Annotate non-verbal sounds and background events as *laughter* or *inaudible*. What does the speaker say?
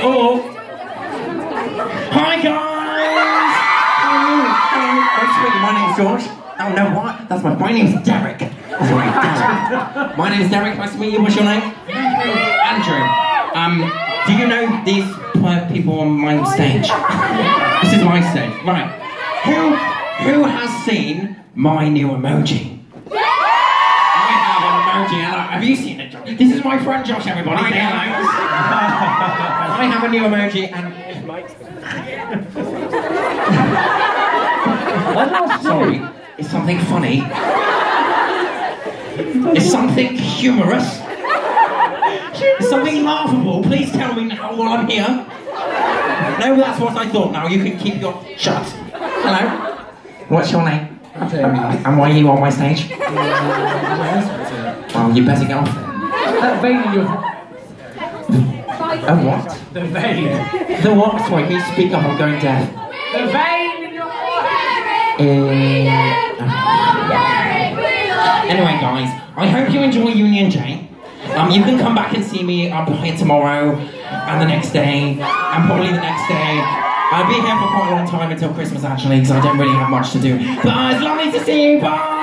Oh. Hi guys! Hello. My name's George. Oh no, what? That's my. My name's Derek. That's right, Derek. My name's Derek. Nice to meet you. What's your name? Andrew. Um, do you know these people on my stage? This is my stage. Right. Who who has seen my new emoji? This is my friend Josh, everybody. Say *laughs* hello. I have a new emoji and. Sorry, it's something funny. It's something humorous. It's something laughable. Please tell me now while I'm here. No, that's what I thought. Now you can keep your shut. Hello. What's your name? Jamie. And why are you on my stage? Well, you better get off then. That vein in your A what? the vein. The what? Sorry, can you speak up? I'm going deaf. The vein in your forehead. Uh, anyway, guys, I hope you enjoy Union J. Um, you can come back and see me up here tomorrow, and the next day, and probably the next day. I'll be here for quite a long time until Christmas, actually, because I don't really have much to do. But uh, it's lovely to see you. Bye.